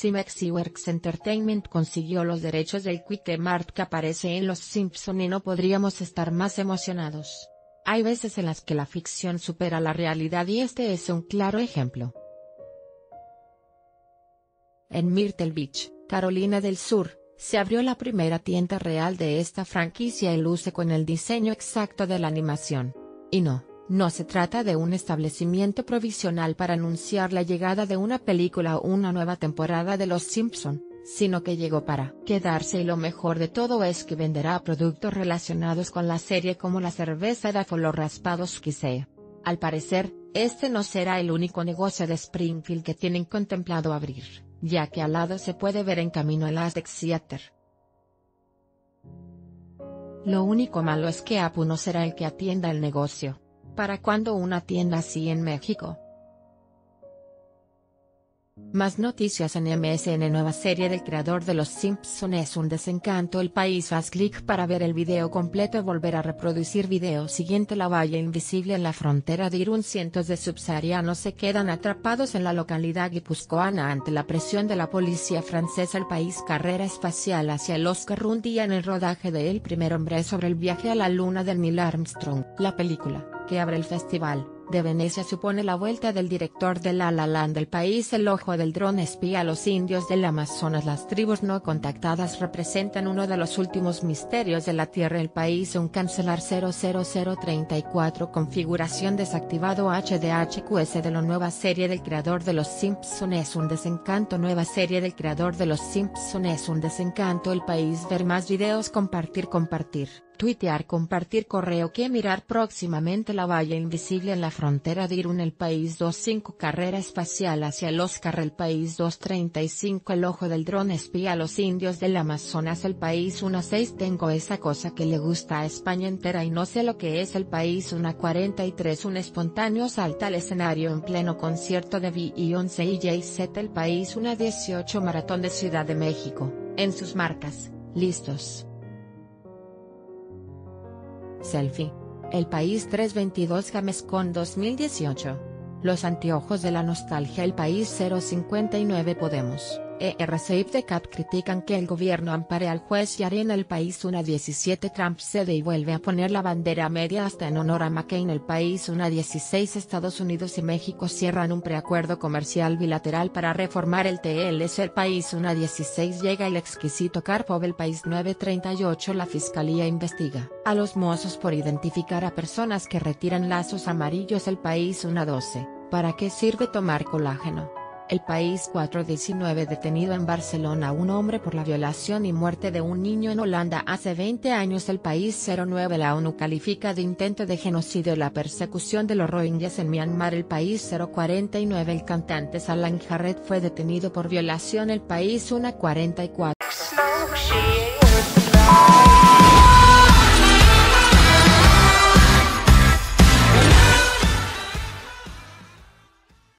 Cimex Works Entertainment consiguió los derechos del Quick Mart que aparece en Los Simpson y no podríamos estar más emocionados. Hay veces en las que la ficción supera la realidad y este es un claro ejemplo. En Myrtle Beach, Carolina del Sur, se abrió la primera tienda real de esta franquicia y luce con el diseño exacto de la animación. Y no, no se trata de un establecimiento provisional para anunciar la llegada de una película o una nueva temporada de Los Simpson, sino que llegó para quedarse y lo mejor de todo es que venderá productos relacionados con la serie como la cerveza de los raspados Kisei. Al parecer, este no será el único negocio de Springfield que tienen contemplado abrir, ya que al lado se puede ver en camino el Aztec Theater. Lo único malo es que Apu no será el que atienda el negocio. ¿Para cuándo una tienda así en México? Más noticias en MSN Nueva serie del creador de Los Simpson es un desencanto El país haz clic para ver el video completo y volver a reproducir video siguiente La valla invisible en la frontera de Irún cientos de subsaharianos se quedan atrapados en la localidad guipuzcoana ante la presión de la policía francesa El país carrera espacial hacia el Oscar un día en el rodaje de El primer hombre sobre el viaje a la luna del Neil Armstrong La película, que abre el festival. De Venecia supone la vuelta del director de La La Land del país El ojo del dron espía a los indios del Amazonas. Las tribus no contactadas representan uno de los últimos misterios de la Tierra. El país un cancelar 00034 configuración desactivado HDHQS de la nueva serie del creador de Los Simpson. Es un desencanto. Nueva serie del creador de Los Simpson. Es un desencanto. El país ver más videos compartir compartir tuitear compartir correo que mirar próximamente la valla invisible en la frontera de Irún el país 25 carrera espacial hacia el Oscar el país 235 el ojo del dron espía a los indios del Amazonas el país 16 tengo esa cosa que le gusta a España entera y no sé lo que es el país 143 un espontáneo salta al escenario en pleno concierto de Beyoncé y Jay-Z el país 118 maratón de Ciudad de México, en sus marcas, listos. Selfie. El País 322 Jamescon 2018. Los anteojos de la nostalgia El País 059 Podemos. ERC CAT critican que el gobierno ampare al juez y arena el país una 17 Trump cede y vuelve a poner la bandera media hasta en honor a McCain. El país una 16 Estados Unidos y México cierran un preacuerdo comercial bilateral para reformar el TLC el país una 16 llega el exquisito Karpov el país 938 la fiscalía investiga a los mozos por identificar a personas que retiran lazos amarillos. El país una 12, ¿para qué sirve tomar colágeno? El país 419 detenido en Barcelona un hombre por la violación y muerte de un niño en Holanda. Hace 20 años El país 09 La ONU califica de intento de genocidio la persecución de los rohingyas en Myanmar. El país 049 El cantante Salang Jarret fue detenido por violación. El país 144